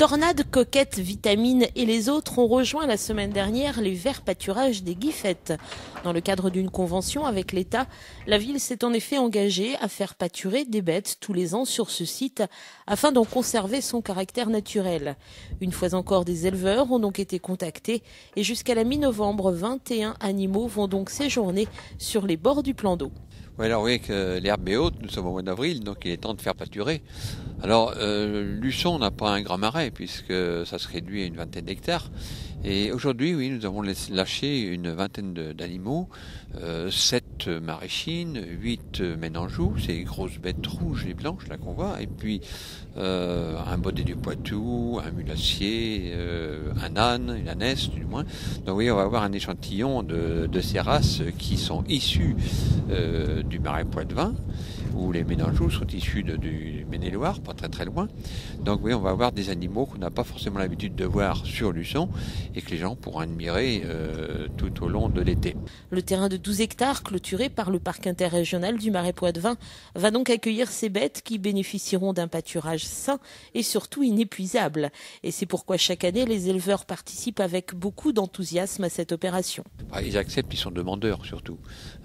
Tornade, Coquette, Vitamine et les autres ont rejoint la semaine dernière les verts pâturages des Guiffettes. Dans le cadre d'une convention avec l'État, la ville s'est en effet engagée à faire pâturer des bêtes tous les ans sur ce site afin d'en conserver son caractère naturel. Une fois encore, des éleveurs ont donc été contactés et jusqu'à la mi-novembre, 21 animaux vont donc séjourner sur les bords du plan d'eau. Oui, alors voyez que l'herbe est haute, nous sommes au mois d'avril, donc il est temps de faire pâturer. Alors, euh, Luçon n'a pas un grand marais, puisque ça se réduit à une vingtaine d'hectares. Et aujourd'hui, oui, nous avons lâché une vingtaine d'animaux, euh, sept maraîchines, huit ménanjous, ces grosses bêtes rouges et blanches là qu'on voit, et puis euh, un baudet du Poitou, un mulassier, euh, un âne, une ânesse du moins. Donc oui, on va avoir un échantillon de, de ces races qui sont issues euh, du marais Poitevin, où les ménanjous sont issus de, du Maine-et-Loire, pas très très loin. Donc oui, on va avoir des animaux qu'on n'a pas forcément l'habitude de voir sur Luçon et que les gens pourront admirer euh, tout au long de l'été. Le terrain de 12 hectares clôturé par le parc interrégional du Marais Poitevin va donc accueillir ces bêtes qui bénéficieront d'un pâturage sain et surtout inépuisable. Et c'est pourquoi chaque année les éleveurs participent avec beaucoup d'enthousiasme à cette opération. Ah, ils acceptent, ils sont demandeurs surtout.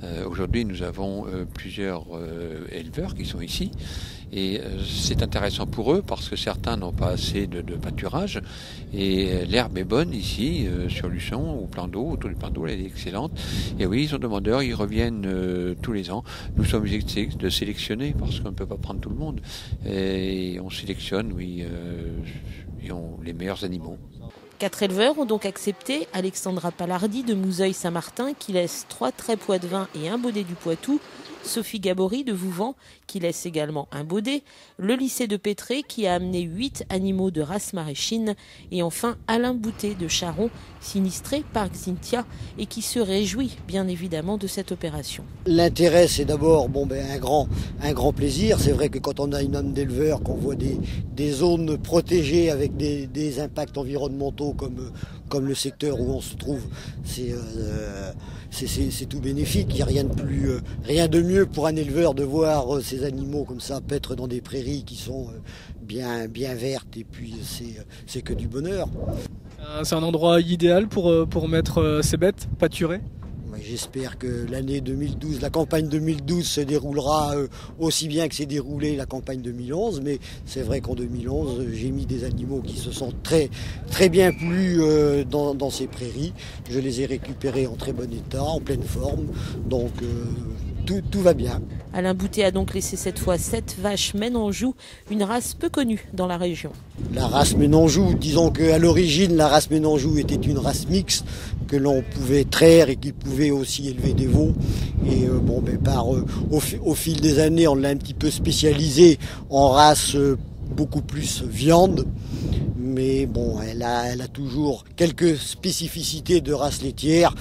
Euh, Aujourd'hui, nous avons euh, plusieurs éleveurs qui sont ici et euh, c'est intéressant pour eux parce que certains n'ont pas assez de, pâturage et l'herbe est bonne ici euh, sur Luçon au plan d'eau, autour du plan d'eau, elle est excellente. Et oui, ils sont demandeurs, ils reviennent euh, tous les ans. Nous sommes obligés de sélectionner parce qu'on ne peut pas prendre tout le monde et on sélectionne, oui, les meilleurs animaux. Quatre éleveurs ont donc accepté Alexandra Palardi de Mouzeuil-Saint-Martin qui laisse trois traits de vin et un baudet du Poitou, Sophie Gabory de Vouvant qui laisse également un baudet, le lycée de Pétré qui a amené huit animaux de race maraîchine et enfin Alain Boutet de Charon sinistré par Xintia et qui se réjouit bien évidemment de cette opération. L'intérêt c'est d'abord bon, ben, un, grand, grand plaisir. C'est vrai que quand on a une âme d'éleveur, qu'on voit des, zones protégées avec des impacts environnementaux comme, comme le secteur où on se trouve, c'est euh, tout bénéfique. Il n'y a rien de plus, euh, rien de mieux pour un éleveur de voir euh, ces animaux comme ça paître dans des prairies qui sont euh, bien, bien vertes et puis c'est que du bonheur. C'est un endroit idéal pour, mettre ces bêtes pâturées J'espère que l'année 2012, la campagne 2012 se déroulera euh, aussi bien que s'est déroulée la campagne 2011. Mais c'est vrai qu'en 2011, j'ai mis des animaux qui se sont très, très bien plu euh, dans, dans, ces prairies. Je les ai récupérés en très bon état, en pleine forme. Donc euh, tout, tout, va bien. Alain Boutet a donc laissé cette fois sept vaches Ménanjou, une race peu connue dans la région. La race Ménanjou, disons qu'à l'origine, la race Ménanjou était une race mixte que l'on pouvait traire et qui pouvait aussi élever des veaux. Et euh, bon, ben, par, euh, au, fil des années, on l'a un petit peu spécialisé en race euh, beaucoup plus viande. Mais bon, elle a, elle a toujours quelques spécificités de race laitière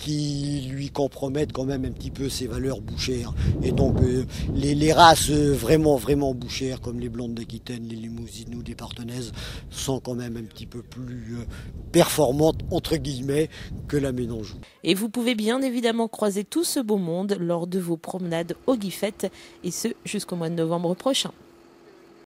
qui lui compromettent quand même un petit peu ses valeurs bouchères. Et donc euh, les, les, races vraiment vraiment bouchères comme les blondes d'Aquitaine, les limousines ou des partenaises sont quand même un petit peu plus euh, performantes entre guillemets que la Ménanjou. Et vous pouvez bien évidemment croiser tout ce beau monde lors de vos promenades au Guifette et ce jusqu'au mois de novembre prochain.